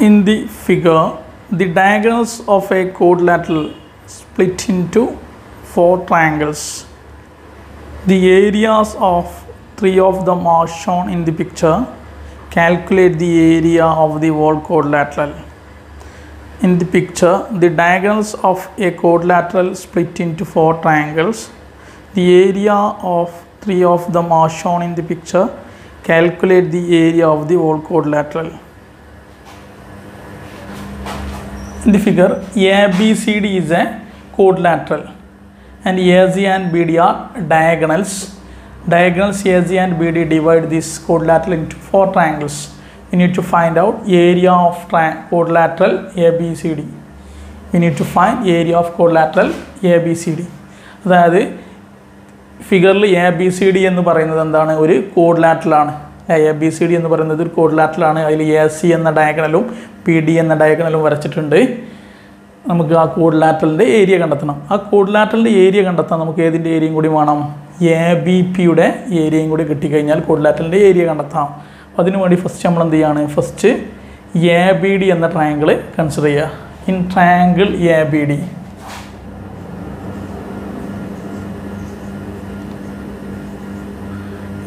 In the figure, the diagonals of a quadrilateral split into four triangles. The areas of three of them are shown in the picture. Calculate the area of the whole quadrilateral. In the picture, the diagonals of a quadrilateral split into four triangles. The area of three of them are shown in the picture. Calculate the area of the whole quadrilateral. In the figure, ABCD is a quadrilateral and AC and BD are diagonals. Diagonals AC and BD divide this quadrilateral into four triangles. We need to find out area of quadrilateral ABCD. We need to find area of quadrilateral ABCD. അതായത് ഫിഗറിൽ A B C D എന്ന് പറയുന്നത് എന്താണ് ഒരു കോഡിലാറ്റലാണ് A B C D എന്ന് പറയുന്നത് ഒരു കോഡിലാറ്റലാണ് അതിൽ എ സി എന്ന ഡയഗണലും പി ഡി എന്ന ഡയഗണലും വരച്ചിട്ടുണ്ട്. നമുക്ക് ആ കോഡിലാറ്റലിന്റെ ഏരിയ കണ്ടെത്തണം. ആ കോഡിലാറ്റലിന്റെ ഏരിയ കണ്ടെത്താൻ നമുക്ക് ഏതിന്റെ ഏരിയയും കൂടി വേണം? എ ബി പിയുടെ ഏരിയയും കൂടി കിട്ടിക്കഴിഞ്ഞാൽ കോഡിലാറ്റലിന്റെ ഏരിയ കണ്ടെത്താം. അപ്പോൾ അതിനുവേണ്ടി ഫസ്റ്റ് നമ്മൾ എന്ത് ചെയ്യാണ്? ഫസ്റ്റ് എ ബി ഡി എന്ന ട്രയാങ്കിൾ കൺസിഡർ ചെയ്യുക. In triangle A B D.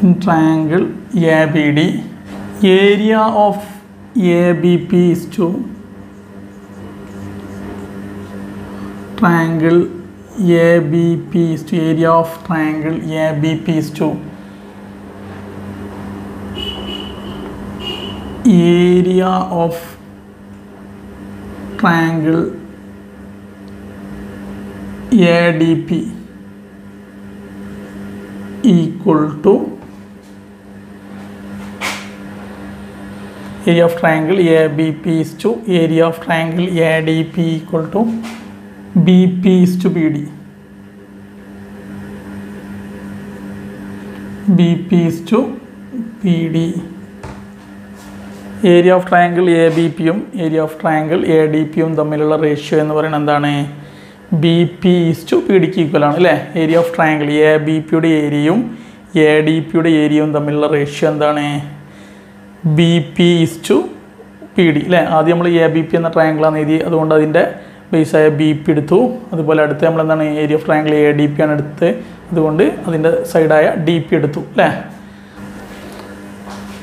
In triangle ABD area of ABP is to triangle ABP is to area of triangle ABP is to area of triangle ADP equal to area of triangle ABP is to area of triangle ADP equal to BP is to BD. BP is to PD. Area of triangle A B പിയും area of triangle A D പിയും തമ്മിലുള്ള ratio എന്ന് പറയുന്നത് എന്താണ് B P is to P ഡിക്ക് equal ആണ് അല്ലേ area of triangle A B പിയുടെ ഏരിയയും എ ഡി പിയുടെ ഏരിയയും തമ്മിലുള്ള റേഷ്യോ എന്താണ് B P is to P D അല്ലേ ആദ്യം നമ്മൾ എ ബി പി എന്ന ട്രയാങ്കിളാണ് എഴുതി അതുകൊണ്ട് അതിന്റെ ബേസായ ബി പി എടുത്തു. അതുപോലെ അടുത്ത് നമ്മൾ എന്താണ്? Area of triangle A D P ആണ് എടുത്ത് അതുകൊണ്ട് അതിന്റെ സൈഡായ ഡി പി എടുത്തു അല്ലേ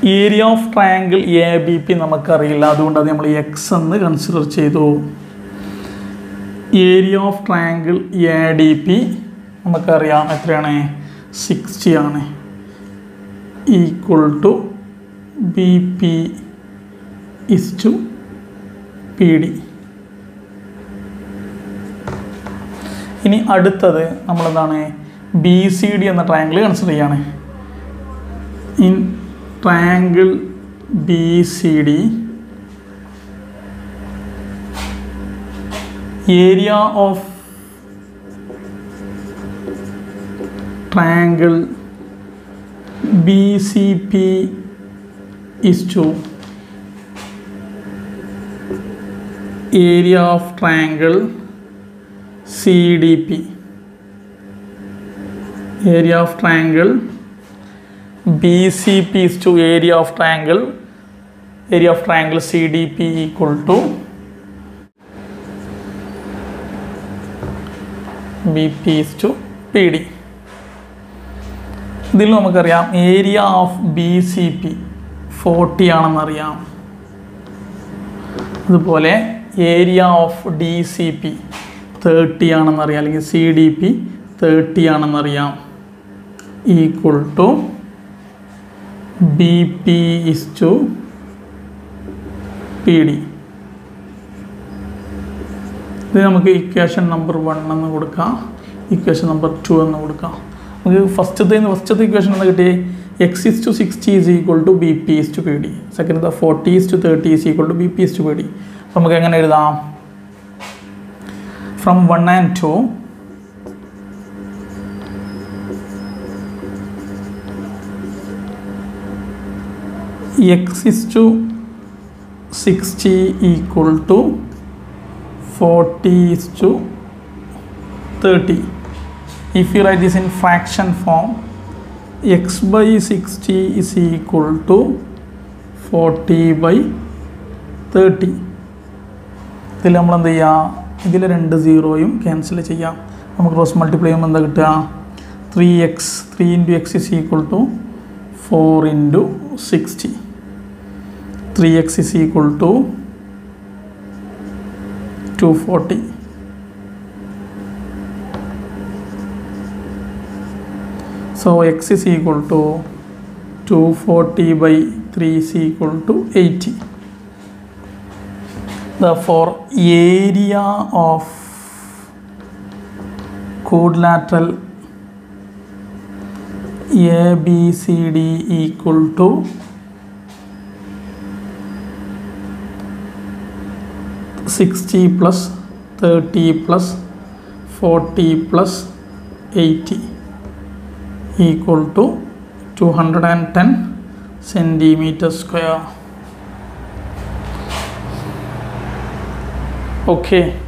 area of triangle A B P നമുക്കറിയില്ല. അതുകൊണ്ട് അത് നമ്മൾ എക്സ് എന്ന് കൺസിഡർ ചെയ്തു. Area of triangle A D P നമുക്കറിയാം. എത്രയാണ്? സിക്സ്റ്റി ആണ്. Equal to B P is to P D ഇനി അടുത്തത് നമ്മളെന്താണ്? ബി സി ഡി എന്ന ട്രയാങ്കിൾ കൺസിഡർ ചെയ്യാണ്. In triangle B C D area of triangle B C P is to area of triangle CDP area of triangle BCP is to area of triangle area of triangle CDP equal to BP is to PD ഇതിൽ നമുക്കറിയാം area of B C P forty ആണെന്നറിയാം അതുപോലെ area of D C P thirty ആണെന്നറിയാം അല്ലെങ്കിൽ C D P thirty ആണെന്നറിയാം equal to B P is to P D. ഇത് നമുക്ക് equation number one എന്ന് കൊടുക്കാം equation number two എന്ന് കൊടുക്കാം. നമുക്ക് ഫസ്റ്റത്തെ ഫസ്റ്റത്തെ ഇക്വേഷൻ എന്ന് കിട്ടിയേ? X is to sixty is equal to B P is to P D second forty is to thirty is equal to B P is to P D അപ്പോൾ നമുക്ക് എങ്ങനെ എഴുതാം? From one and two x is to sixty equal to forty is to thirty if you write this in fraction form x by 60 is equal to 40 by thirty ഇതിൽ നമ്മൾ എന്ത് ചെയ്യുക ഇതിൽ രണ്ട് സീറോയും ക്യാൻസൽ ചെയ്യാം. നമുക്ക് ക്രോസ് മൾട്ടിപ്ലൈ ചെയ്യുമ്പോൾ എന്താ കിട്ടുക? Three x three into x is equal to four into sixty three x is equal to two forty So x is equal to 240 by 3 is equal to 80. Therefore, area of quadrilateral ABCD equal to sixty plus thirty plus forty plus eighty equal to 210 centimeter square. Okay